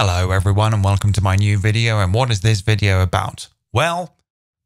Hello everyone and welcome to my new video and what is this video about? Well,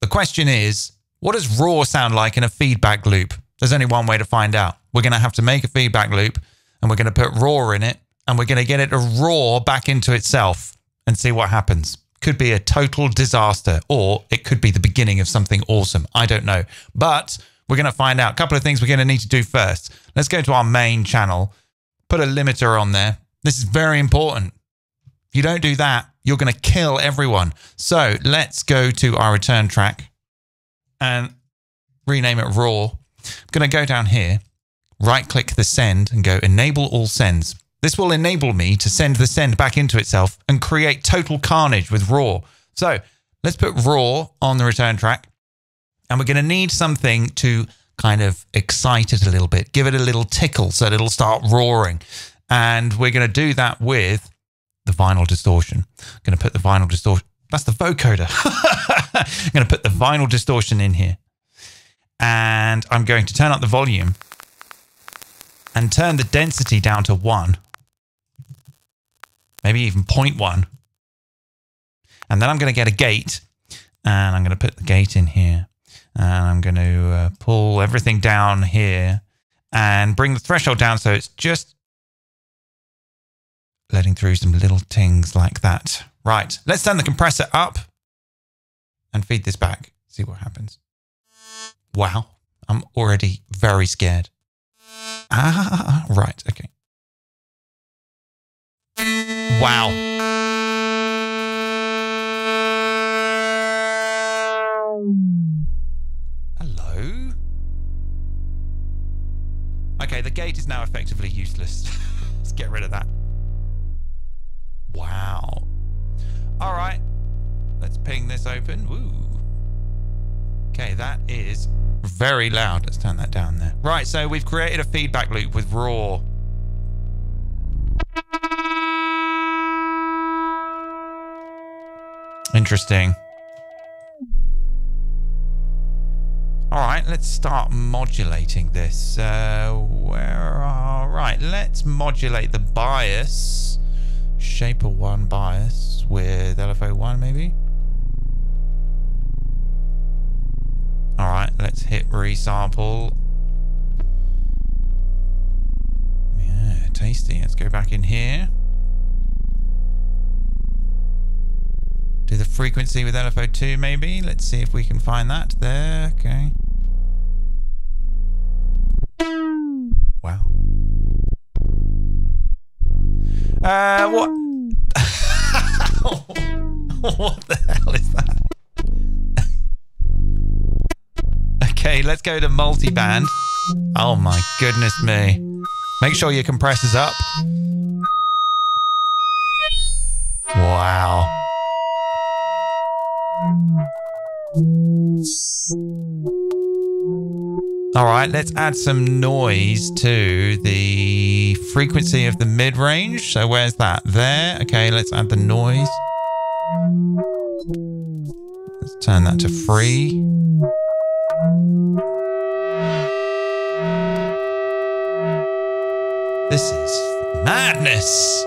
the question is, what does Roar sound like in a feedback loop? There's only one way to find out. We're going to have to make a feedback loop and we're going to put Roar in it and we're going to get it to roar back into itself and see what happens. Could be a total disaster or it could be the beginning of something awesome. I don't know. But we're going to find out. A couple of things we're going to need to do first. Let's go to our main channel, put a limiter on there. This is very important you don't do that, you're going to kill everyone. So let's go to our return track and rename it Roar. I'm going to go down here, right click the send and go enable all sends. This will enable me to send the send back into itself and create total carnage with Roar. So let's put Roar on the return track and we're going to need something to kind of excite it a little bit, give it a little tickle so that it'll start roaring. And we're going to do that with the vinyl distortion. I'm going to put the vinyl distortion. That's the vocoder. I'm going to put the vinyl distortion in here. And I'm going to turn up the volume and turn the density down to one, maybe even 0.1. And then I'm going to get a gate and I'm going to put the gate in here and I'm going to uh, pull everything down here and bring the threshold down so it's just letting through some little tings like that. Right, let's turn the compressor up and feed this back. See what happens. Wow, I'm already very scared. Ah, right, okay. Wow. Hello? Okay, the gate is now effectively useless. Let's get rid of that. Wow. All right. Let's ping this open. Woo. Okay, that is very loud. Let's turn that down there. Right, so we've created a feedback loop with Roar. Interesting. All right, let's start modulating this. Uh, where are... Right, let's modulate the bias. Shaper 1 bias with LFO 1 maybe? Alright, let's hit resample. Yeah, tasty. Let's go back in here. Do the frequency with LFO 2 maybe? Let's see if we can find that there. Okay. Uh, what? what the hell is that? okay, let's go to multi-band. Oh my goodness me. Make sure your compressor's up. Wow. All right, let's add some noise to the frequency of the mid-range. So where's that? There. Okay, let's add the noise. Let's turn that to free. This is madness.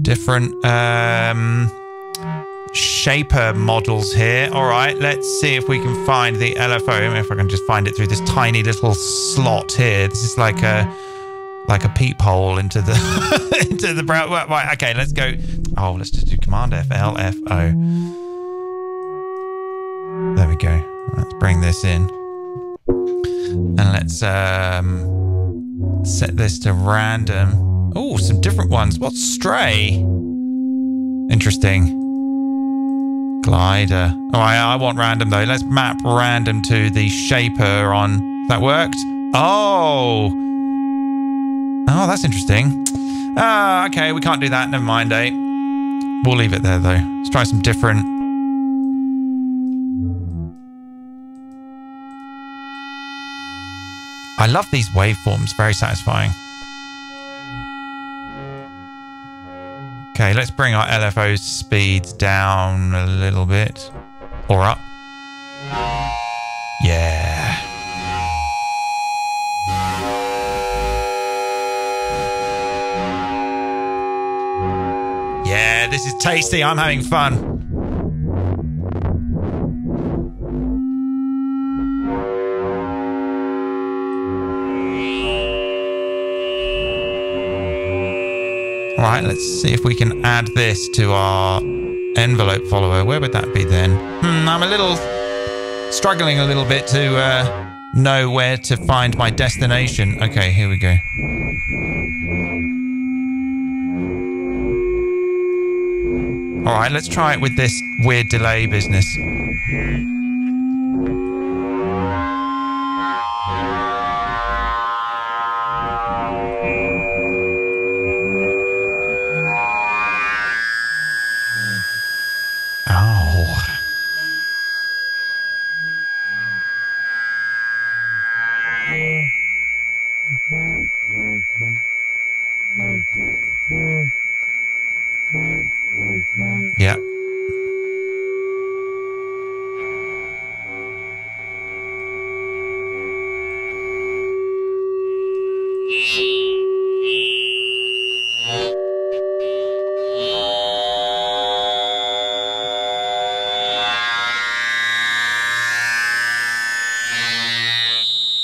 Different um shaper models here. All right, let's see if we can find the LFO. If I can just find it through this tiny little slot here. This is like a like a peephole into the into the brown. Right, okay, let's go. Oh, let's just do Command F L F O. There we go. Let's bring this in, and let's um set this to random. Oh, some different ones. What's stray? Interesting. Glider. Oh, I, I want random though. Let's map random to the shaper on. That worked? Oh. Oh, that's interesting. Ah, uh, okay. We can't do that. Never mind, eh? We'll leave it there though. Let's try some different. I love these waveforms. Very satisfying. Okay, let's bring our LFO speeds down a little bit. Or up. Yeah. Yeah, this is tasty. I'm having fun. All right, let's see if we can add this to our envelope follower. Where would that be then? Hmm, I'm a little struggling a little bit to uh, know where to find my destination. Okay, here we go. All right, let's try it with this weird delay business.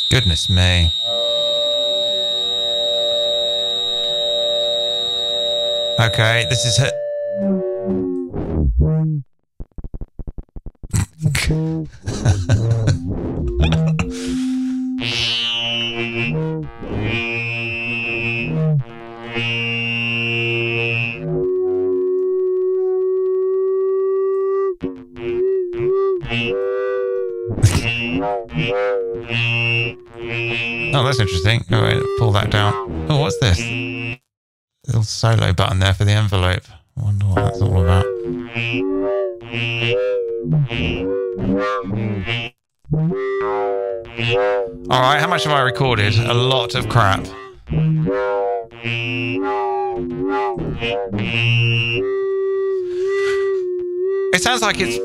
Goodness me. Okay, this is it. that's interesting. All right, pull that down. Oh, what's this? Little solo button there for the envelope. I wonder what that's all about. All right, how much have I recorded? A lot of crap. It sounds like it's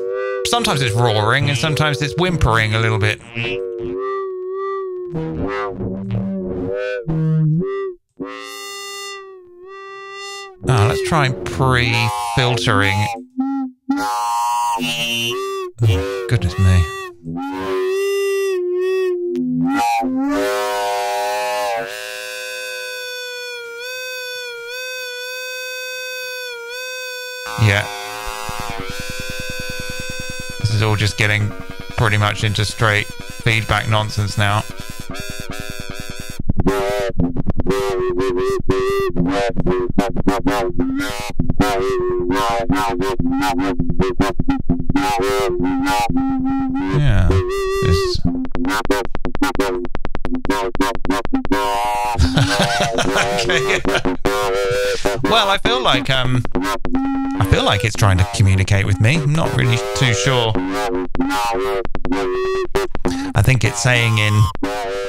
sometimes it's roaring and sometimes it's whimpering a little bit. Let's try pre-filtering. Oh, goodness me. Yeah. This is all just getting pretty much into straight feedback nonsense now. Yeah. Well, I feel like um, I feel like it's trying to communicate with me. I'm not really too sure. I think it's saying in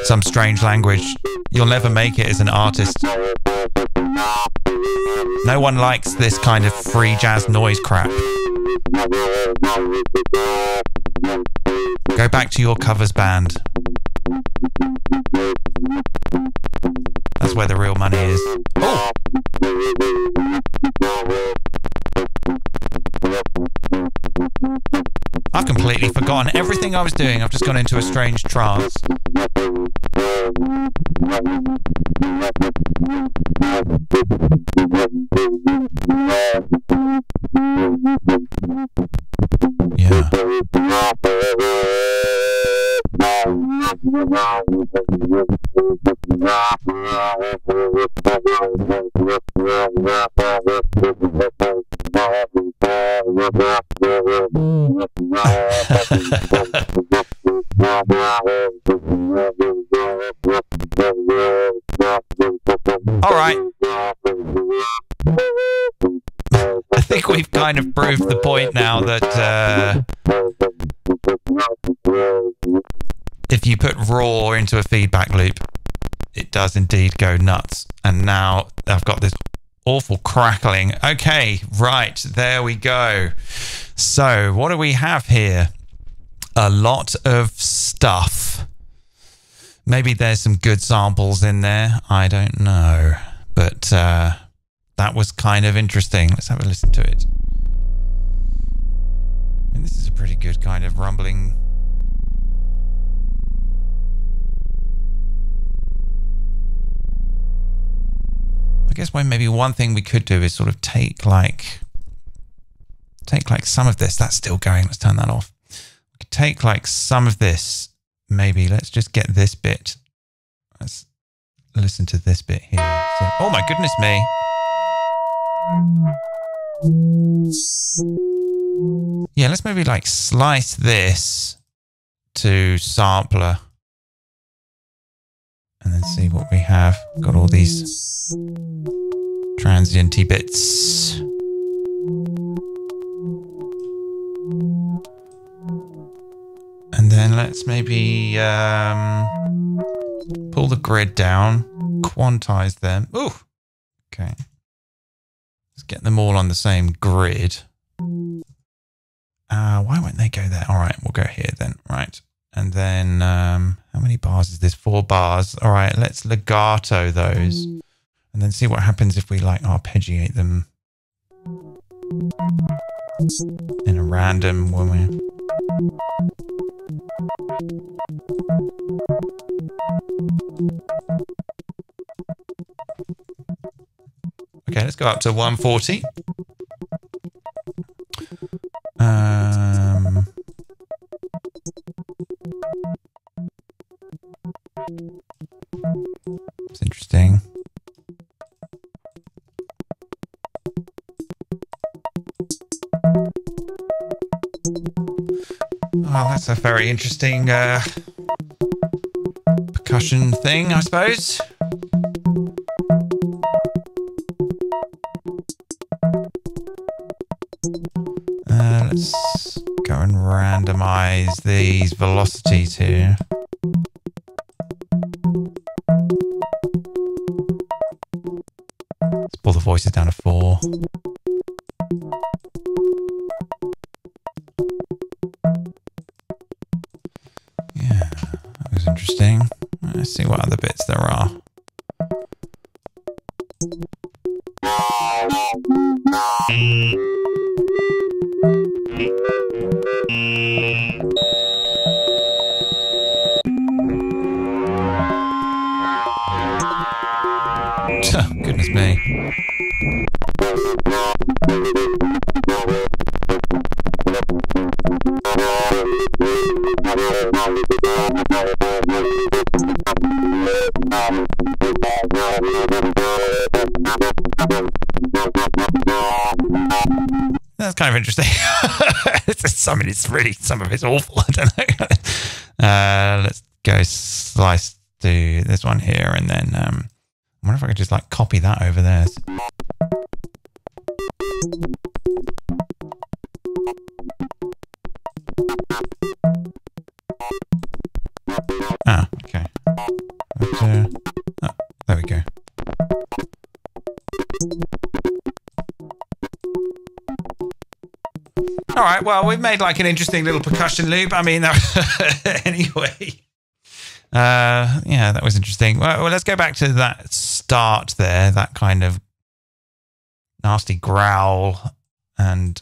some strange language, you'll never make it as an artist. No one likes this kind of free jazz noise crap. Go back to your covers band. That's where the real money is. Oh! I've completely forgotten everything I was doing. I've just gone into a strange trance. Yeah. All right. I think we've kind of proved the point now that uh, if you put Roar into a feedback loop, it does indeed go nuts. And now I've got this awful crackling. Okay, right, there we go. So, what do we have here? A lot of stuff. Maybe there's some good samples in there. I don't know. But uh, that was kind of interesting. Let's have a listen to it. And this is a pretty good kind of rumbling. I guess when maybe one thing we could do is sort of take like take like some of this. That's still going. Let's turn that off. We could take like some of this. Maybe let's just get this bit. Let's listen to this bit here. So, oh my goodness me. Yeah, let's maybe like slice this to sampler and then see what we have. Got all these transienty bits. Then let's maybe um, pull the grid down, quantize them. Ooh, okay. Let's get them all on the same grid. Uh, why won't they go there? All right, we'll go here then. Right. And then um, how many bars is this? Four bars. All right, let's legato those. And then see what happens if we like arpeggiate them in a random way. Okay, let's go up to 140. That's a very interesting uh, percussion thing, I suppose. Uh, let's go and randomize these velocities here. Let's pull the voices down to four. Other bits there are. Goodness That's kind of interesting. I mean, it's really, some of it's awful. I don't know. Uh, let's go slice to this one here and then um, I wonder if I could just like copy that over there. Ah, okay. Uh, oh, there we go. All right, well, we've made like an interesting little percussion loop. I mean, anyway. Uh, yeah, that was interesting. Well, well, let's go back to that start there, that kind of nasty growl and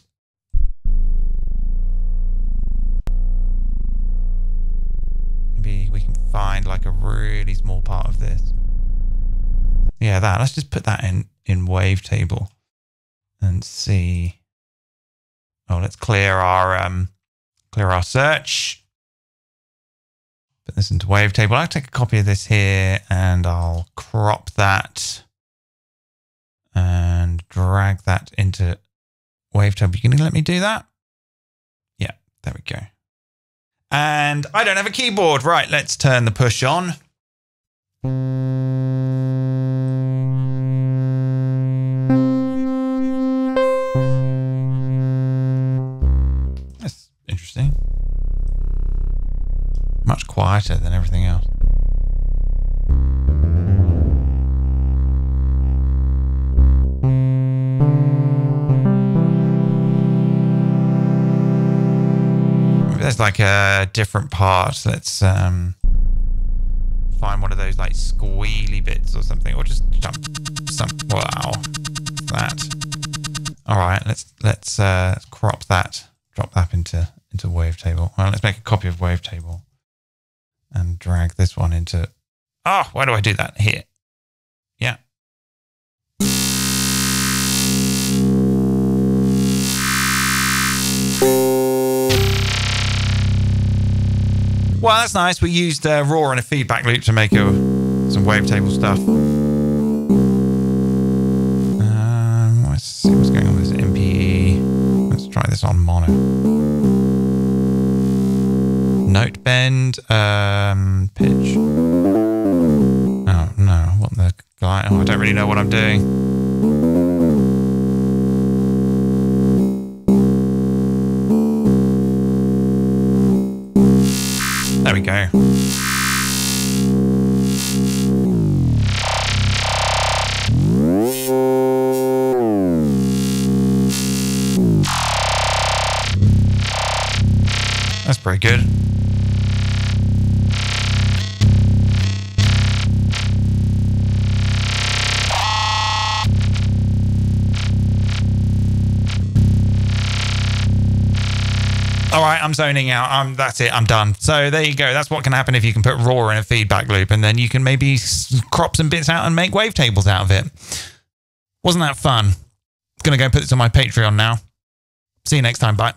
maybe we can find like a really small part of this. Yeah, that. Let's just put that in in wavetable and see. Oh, let's clear our um clear our search. Put this into wavetable. I'll take a copy of this here and I'll crop that and drag that into wavetable. You can let me do that? Yeah, there we go. And I don't have a keyboard. Right, let's turn the push on. Quieter than everything else. there's like a different part. Let's um, find one of those like squealy bits or something, or just jump some. Wow, that. All right, let's let's uh, crop that, drop that into into wavetable. Well, let's make a copy of wavetable and drag this one into. Oh, why do I do that here? Yeah. Well, that's nice. We used uh, Roar and a feedback loop to make a, some wavetable stuff. Um, let's see what's going on with this MPE. Let's try this on mono. Note bend, um, pitch. Oh no, what the guy? Oh, I don't really know what I'm doing. There we go. That's pretty good. All right, I'm zoning out. Um, that's it. I'm done. So there you go. That's what can happen if you can put Roar in a feedback loop, and then you can maybe crop some bits out and make wavetables out of it. Wasn't that fun? Gonna go put this on my Patreon now. See you next time. Bye.